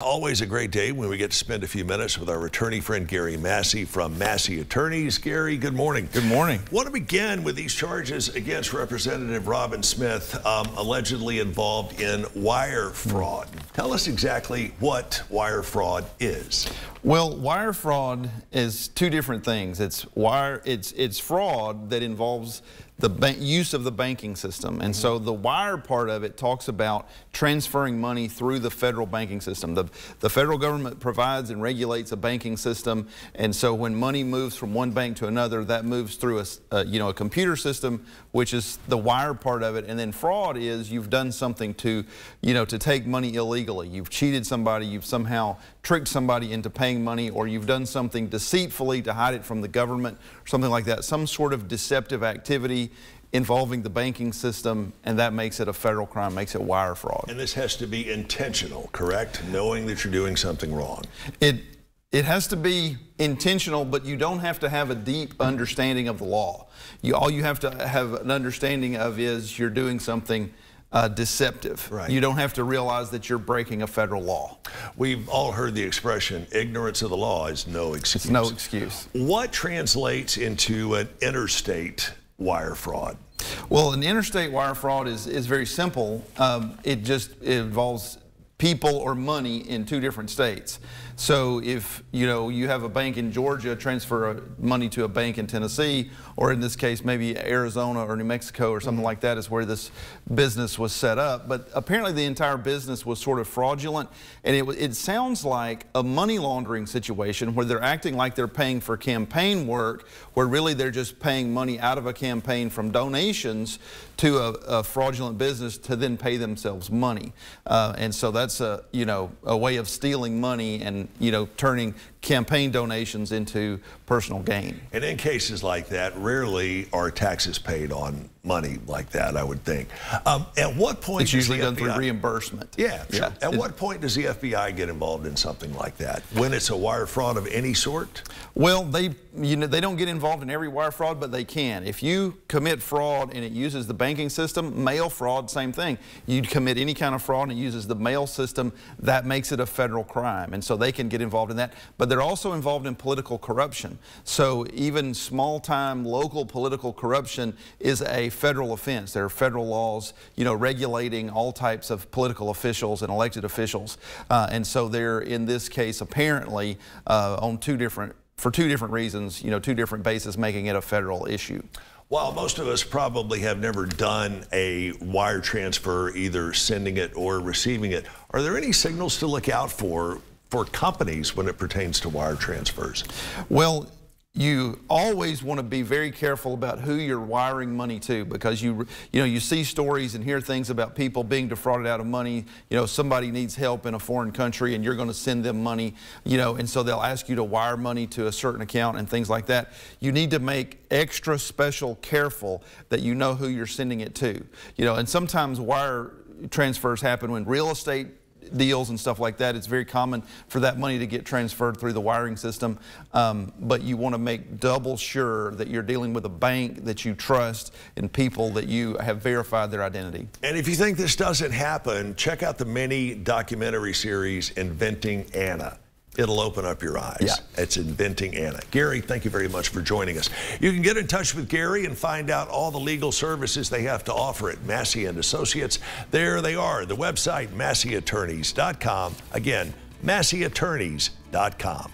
Always a great day when we get to spend a few minutes with our attorney friend Gary Massey from Massey Attorneys. Gary, good morning. Good morning. want to begin with these charges against Representative Robin Smith, um, allegedly involved in wire fraud. Tell us exactly what wire fraud is. Well, wire fraud is two different things. It's wire. It's it's fraud that involves the use of the banking system. And so the wire part of it talks about transferring money through the federal banking system. The, the federal government provides and regulates a banking system. And so when money moves from one bank to another, that moves through a, a uh, you know, a computer system, which is the wire part of it. And then fraud is you've done something to, you know, to take money illegally. You've cheated somebody, you've somehow tricked somebody into paying money, or you've done something deceitfully to hide it from the government, or something like that. Some sort of deceptive activity involving the banking system, and that makes it a federal crime, makes it wire fraud. And this has to be intentional, correct? Knowing that you're doing something wrong. It it has to be intentional, but you don't have to have a deep understanding of the law. You, all you have to have an understanding of is you're doing something uh, deceptive. Right. You don't have to realize that you're breaking a federal law. We've all heard the expression, ignorance of the law is no excuse. It's no excuse. What translates into an interstate wire fraud? Well, an interstate wire fraud is, is very simple. Um, it just it involves people or money in two different states. So if you know you have a bank in Georgia transfer money to a bank in Tennessee, or in this case maybe Arizona or New Mexico or something like that is where this business was set up. But apparently the entire business was sort of fraudulent, and it, it sounds like a money laundering situation where they're acting like they're paying for campaign work, where really they're just paying money out of a campaign from donations to a, a fraudulent business to then pay themselves money. Uh, and so that's a you know a way of stealing money and you know, turning campaign donations into personal gain. And in cases like that, rarely are taxes paid on money like that, I would think. Um, at what point It's usually done FBI, through reimbursement. Yeah, sure. Yeah. At what point does the FBI get involved in something like that? When it's a wire fraud of any sort? Well, they you know they don't get involved in every wire fraud, but they can. If you commit fraud and it uses the banking system, mail fraud, same thing. You commit any kind of fraud and it uses the mail system, that makes it a federal crime. And so they can get involved in that. But they're also involved in political corruption. So even small-time local political corruption is a federal offense. There are federal laws, you know, regulating all types of political officials and elected officials. Uh, and so they're, in this case, apparently uh, on two different, for two different reasons, you know, two different bases, making it a federal issue. While most of us probably have never done a wire transfer, either sending it or receiving it, are there any signals to look out for for companies when it pertains to wire transfers? Well, you always want to be very careful about who you're wiring money to because you you know you see stories and hear things about people being defrauded out of money. You know somebody needs help in a foreign country and you're going to send them money you know and so they'll ask you to wire money to a certain account and things like that. You need to make extra special careful that you know who you're sending it to you know and sometimes wire transfers happen when real estate deals and stuff like that, it's very common for that money to get transferred through the wiring system. Um, but you want to make double sure that you're dealing with a bank that you trust and people that you have verified their identity. And if you think this doesn't happen, check out the mini documentary series, Inventing Anna it'll open up your eyes. Yeah. It's Inventing Anna. Gary, thank you very much for joining us. You can get in touch with Gary and find out all the legal services they have to offer at Massey and Associates. There they are, the website, masseyattorneys.com. Again, masseyattorneys.com.